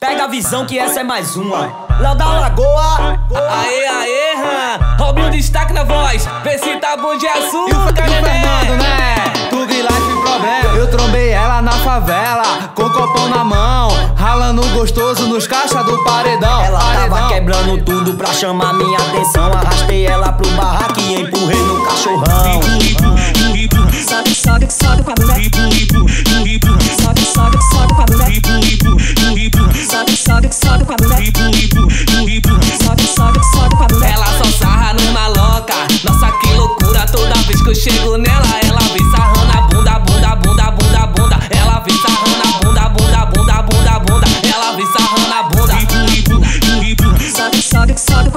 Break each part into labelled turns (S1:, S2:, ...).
S1: Pega a visão que essa é mais uma. Léo da Lagoa.
S2: Aê, aê, hã. Roube um destaque na voz. Vê se tá bom de açúcar,
S3: o Fernando,
S2: né?
S3: né? Tug Life problema. Eu trombei ela na favela, com copão na mão, ralando gostoso nos caixas do paredão.
S1: Ela
S3: paredão.
S1: tava quebrando tudo pra chamar minha atenção. Arrastei ela pro barraco e empurrei no cachorrão.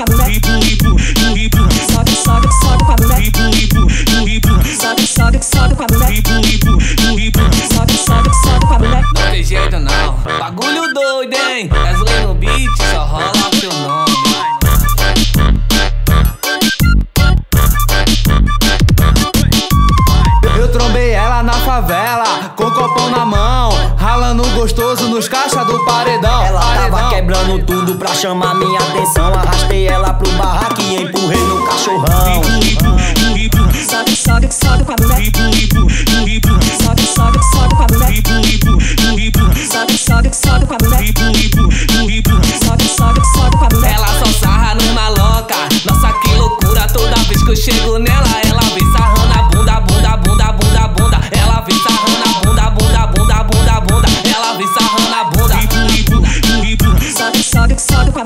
S4: Sobe, favela, com copão na mão, ralando gostoso nos caixas do paredão.
S2: Ela paredão. tava quebrando tudo pra chamar minha atenção. Arrastei ela pro barraco e empurrei no cachorrão.
S4: Sobe, sobe, sobe com a mulher. Sobe, sobe, sobe com a mulher. Sobe, sobe, sobe com a mulher. Sobe, sobe, sobe com a mulher.
S3: Ela
S1: só sarra numa
S4: loca. Nossa, que loucura toda vez que eu chego nela. sort of